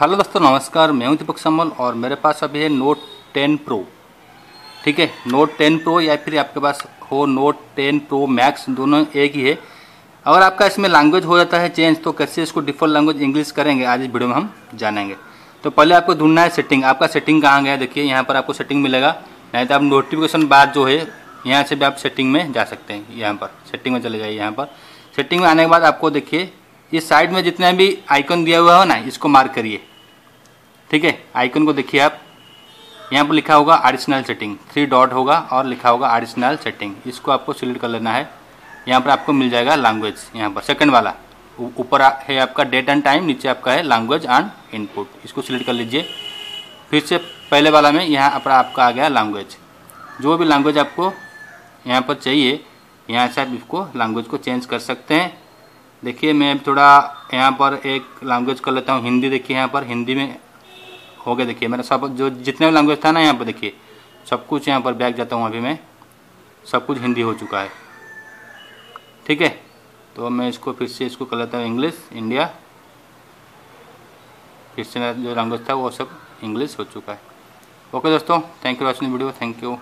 Hello दोस्तों, नमस्कार। मैं हूँ दीपक समल और मेरे पास अभी है नोट 10 प्रो ठीक है? नोट 10 प्रो या फिर आपके पास हो नोट 10 प्रो मैक्स दोनों एक ही है। अगर आपका इसमें लैंग्वेज हो जाता है चेंज तो कैसे इसको डिफ़ॉल्ट लैंग्वेज इंग्लिश करेंगे, आज इस वीडियो में हम जानेंगे। तो पहले आपको ढूंढना है सेटिंग आपका सेटिंग कहाँ गया देखिए, यहाँ पर आपको सेटिंग मिलेगा। नहीं तो आप नोटिफिकेशन बाद जो है, यहाँ से भी आप सेटिंग में जा सकते हैं, यहाँ पर। सेटिंग में चले जाइए, यहाँ पर। सेटिंग में आने के बाद आपको देखिए ये साइड में जितने भी आइकन दिया हुआ हो ना, इसको मार्क करिए। ठीक है? आइकन को देखिए आप। यहाँ पर लिखा होगा एडिशनल सेटिंग थ्री डॉट होगा और लिखा होगा एडिशनल सेटिंग इसको आपको सिलेक्ट कर लेना है। यहाँ पर आपको मिल जाएगा लैंग्वेज यहाँ पर सेकंड वाला। ऊपर है आपका डेट एंड टाइम नीचे आपका है लैंग्वेज एंड इनपुट इसको सिलेक्ट कर लीजिए। फिर से पहले वाला में यहाँ पर आपका आ गया लैंग्वेज जो भी लैंग्वेज आपको यहाँ पर चाहिए, यहाँ से आप इसको लैंग्वेज को चेंज कर सकते हैं। देखिए, मैं थोड़ा यहाँ पर एक लैंग्वेज कर लेता हूँ, हिंदी देखिए यहाँ पर, हिंदी में हो गया देखिए। मेरा सब जो जितने भी लैंग्वेज था ना यहाँ पर देखिए, सब कुछ यहाँ पर बैग जाता हूँ अभी मैं। सब कुछ हिंदी हो चुका है। ठीक है? तो मैं इसको फिर से इसको कर लेता हूँ इंग्लिश इंडिया फिर से जो लैंग्वेज था वो सब इंग्लिश हो चुका है। ओके दोस्तों thank you watching video thank you